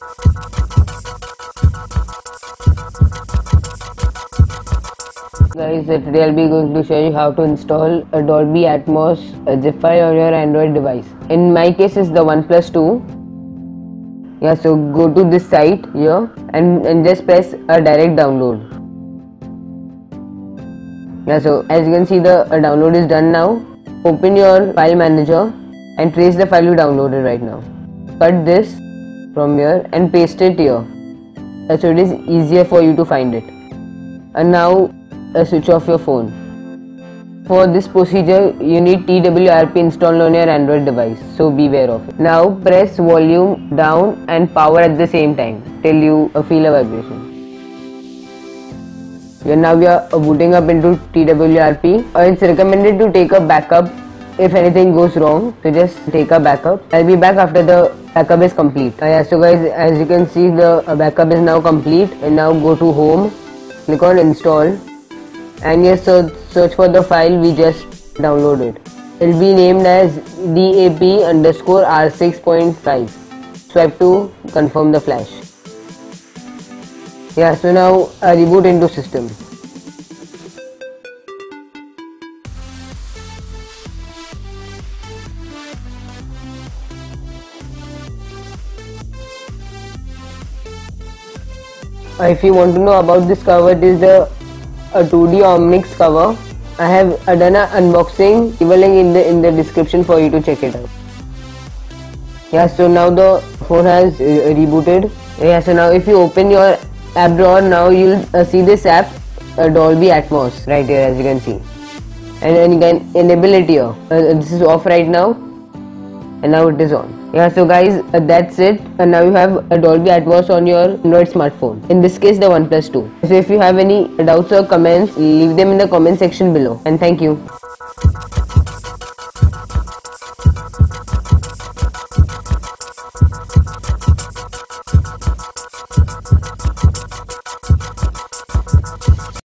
Guys, today I'll be going to show you how to install Dolby Atmos uh, zip file on your Android device. In my case, it's the OnePlus 2. Yeah, so go to this site here and, and just press a direct download. Yeah, so as you can see, the uh, download is done now. Open your file manager and trace the file you downloaded right now. Cut this from here and paste it here. So it is easier for you to find it. And now uh, switch off your phone. For this procedure, you need TWRP installed on your Android device, so beware of it. Now press volume down and power at the same time till you uh, feel a vibration. Now we are booting up into TWRP. Uh, it's recommended to take a backup if anything goes wrong. So just take a backup. I'll be back after the backup is complete. Uh, yeah, so guys, as you can see, the uh, backup is now complete. And now go to home, click on install and yes so search for the file we just downloaded it will be named as dap underscore r6.5 swipe to confirm the flash yeah so now uh, reboot into system if you want to know about this cover it is the a 2D Omnics cover. I have done an unboxing, a link in the in the description for you to check it out. Yeah, so now the phone has uh, rebooted. Yeah, so now if you open your app drawer, now you'll uh, see this app, uh, Dolby Atmos, right here as you can see. And, and you can enable it here. Uh, this is off right now, and now it is on. Yeah so guys uh, that's it. And now you have dolby atmos on your android smartphone. In this case the oneplus 2 so if you have any doubts or comments leave them in the comment section below. And thank you